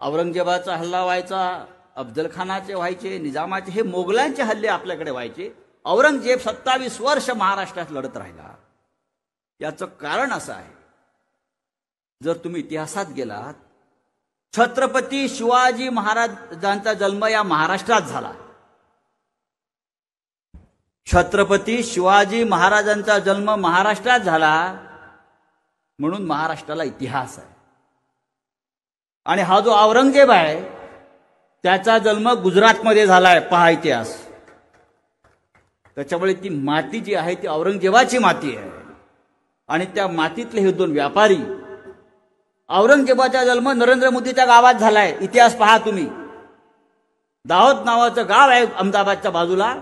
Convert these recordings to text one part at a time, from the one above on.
औरंगजेबाचा हल्ला व्हायचा अफजलखानाचे व्हायचे निजामाचे हे मोगलांचे हल्ले आपल्याकडे व्हायचे. औरंगजेब सत्तावीस वर्ष महाराष्ट्रात लढत राहिला. याचं कारण असं आहे जर तुम्ही इतिहासात गेलात छत्रपती शिवाजी महाराजांचा जन्म या महाराष्ट्रात झाला. छत्रपती शिवाजी महाराजांचा जन्म महाराष्ट्रात झाला म्हणून महाराष्ट्राला इतिहास आहे. आणि हा जो औरंगजेब आहे त्याचा जन्म गुजरातमध्ये झालाय पहा इतिहास. त्याच्यामुळे ती माती जी आहे ती औरंगजेबाची माती आहे. आणि त्या मातीतले हे दोन व्यापारी औरंगजेबाचा जन्म नरेंद्र मोदीच्या गावात झालाय. इतिहास पहा तुम्ही. दाहोद नावाचं गाव आहे अहमदाबादच्या बाजूला.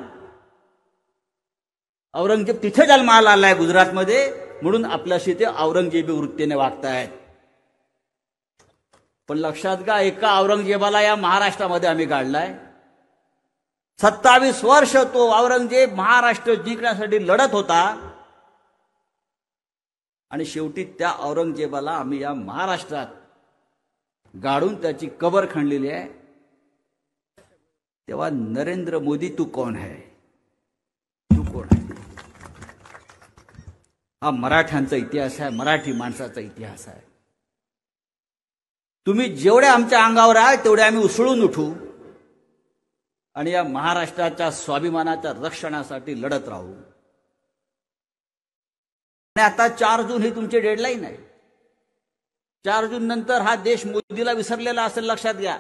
औरंगजेब तिथे जन्माला आलाय गुजरातमध्ये म्हणून आपल्याशी ते औरंगजेबी वृत्तीने वागतायत. पण लक्षात घ्या एका औरंगजेबाला या महाराष्ट्रामध्ये आम्ही काढलाय. सत्तावीस वर्ष तो औरंगजेब महाराष्ट्र जिंकण्यासाठी लढत होता. आणि शेवटी त्या औरंगजेबाला आम्ही या महाराष्ट्रात गाडून त्याची कबर खणलेली आहे. तेव्हा नरेंद्र मोदी तू कोण आहे? तू कोण आहे? हा मराठ्यांचा इतिहास आहे मराठी माणसाचा इतिहास आहे. तुम्ही जेवढे आमच्या अंगावर आहे तेवढे आम्ही उसळून उठू. आणि या महाराष्ट्राच्या स्वाभिमानाच्या रक्षणासाठी लढत राहू. आणि आता चार जून ही तुमची डेडलाईन आहे. चार जून नंतर हा देश मोदीला विसरलेला असेल लक्षात घ्या.